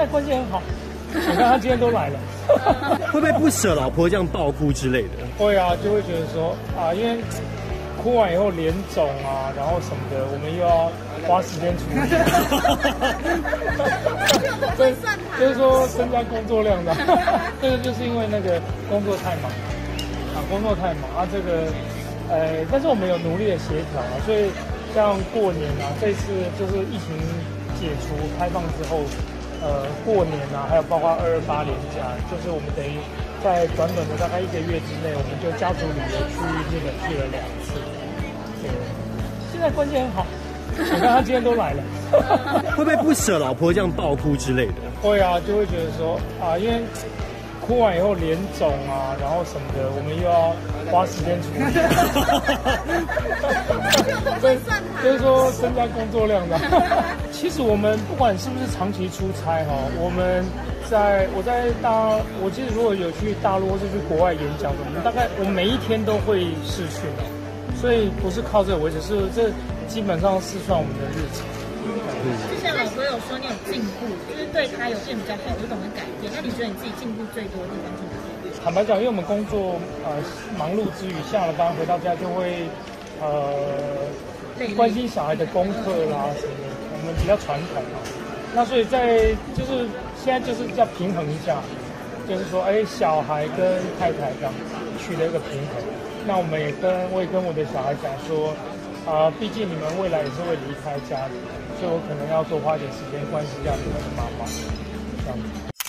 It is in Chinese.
在关系很好，你看他今天都来了，会不会不舍老婆这样爆哭之类的？会啊，就会觉得说啊，因为哭完以后脸肿啊，然后什么的，我们又要花时间处理，对，就是说增加工作量的，这个就是因为那个工作太忙。啊，工作太忙啊，这个呃，但是我们有努力的协调啊，所以像过年啊，这次就是疫情解除开放之后，呃，过年啊，还有包括二二八年假，就是我们等于在短短的大概一个月之内，我们就家族旅游去日本去了两次。对，现在关系很好，你看他今天都来了，会不会不舍老婆这样爆哭之类的？会啊，就会觉得说啊，因为哭完以后脸肿啊，然后什么的，我们又要花时间处理，对，就是说增加工作量的。其实我们不管是不是长期出差哈，我们在我在大，我记得如果有去大陆或是去国外演讲的，我们大概我们每一天都会视讯哦，所以不是靠这个维持，是这基本上是算我们的日常。之前老哥有说你有进步，就是对他有变比较好，就懂得改变。那你觉得你自己进步最多的地方是哪里？坦白讲，因为我们工作呃忙碌之余，下了班回到家就会呃关心小孩的功课啦什么的，我们比较传统啊。那所以在就是现在就是要平衡一下，就是说哎小孩跟太太这样取得一个平衡。那我们也跟我也跟我的小孩讲说啊、毕竟你们未来也是会离开家里，所以我可能要多花一点时间关心一下你们的妈妈，这样子。